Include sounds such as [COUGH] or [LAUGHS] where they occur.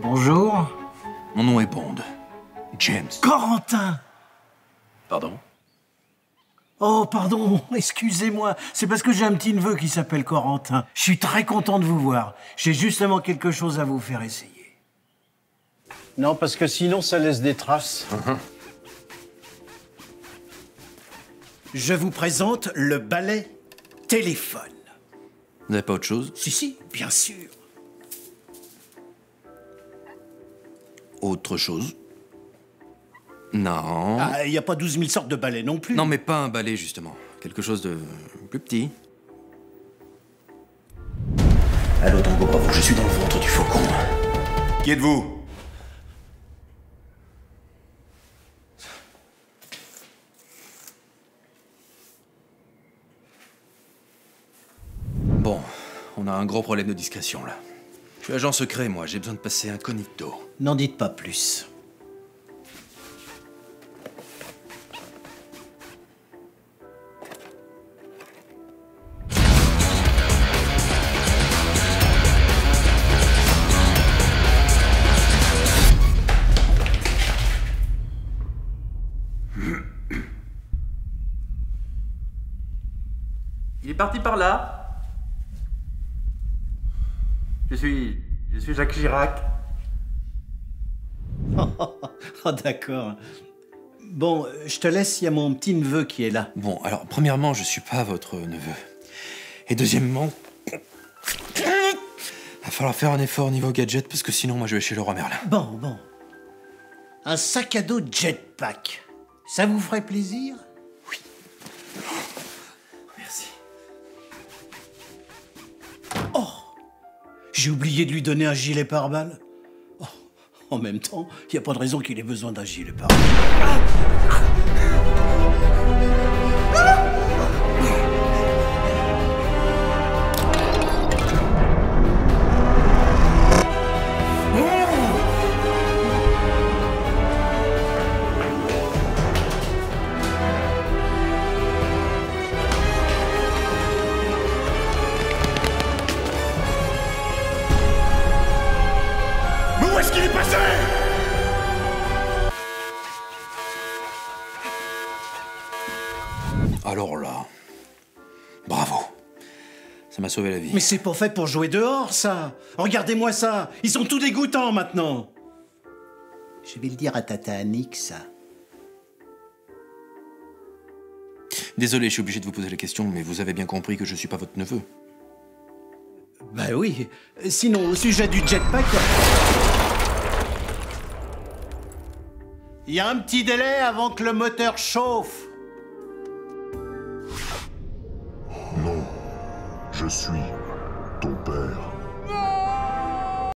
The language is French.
Bonjour. Mon nom est Bond. James. Corentin Pardon? Oh, pardon, [LAUGHS] excusez-moi. C'est parce que j'ai un petit neveu qui s'appelle Corentin. Je suis très content de vous voir. J'ai justement quelque chose à vous faire essayer. Non, parce que sinon, ça laisse des traces. Je vous présente le balai téléphone. Vous n'avez pas autre chose? Si, si, bien sûr. Autre chose? Non. Ah, il n'y a pas 12 000 sortes de balais non plus. Non, mais pas un balai, justement. Quelque chose de plus petit. Allô, Tango Bravo, je suis dans le ventre du faucon. Qui êtes-vous? Bon, on a un gros problème de discrétion, là. Je suis agent secret, moi. J'ai besoin de passer incognito. N'en dites pas plus. Il est parti par là. Je suis. Je suis Jacques Chirac. [LAUGHS] Oh, d'accord. Bon, je te laisse, il y a mon petit neveu qui est là. Bon, alors, premièrement, je suis pas votre neveu. Et deuxièmement. Va falloir faire un effort au niveau gadget, parce que sinon, moi, je vais chez le roi Merlin. Bon, bon. Un sac à dos jetpack. Ça vous ferait plaisir? J'ai oublié de lui donner un gilet pare-balles. Oh, en même temps, il n'y a pas de raison qu'il ait besoin d'un gilet pare-balles. Qu'il est passé Alors là. Bravo. Ça m'a sauvé la vie. Mais c'est pas fait pour jouer dehors, ça. Regardez-moi ça. Ils sont tous dégoûtants maintenant. Je vais le dire à Tata Annick, ça. Désolé, je suis obligé de vous poser la question, mais vous avez bien compris que je suis pas votre neveu. Bah oui. Sinon, au sujet du jetpack. Il y a un petit délai avant que le moteur chauffe. Je suis ton père.